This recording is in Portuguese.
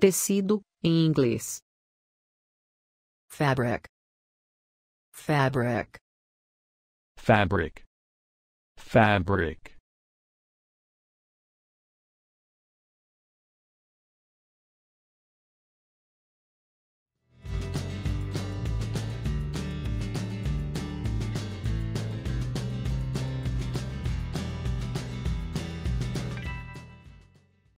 Tecido, em inglês. Fabric. Fabric. fabric, fabric,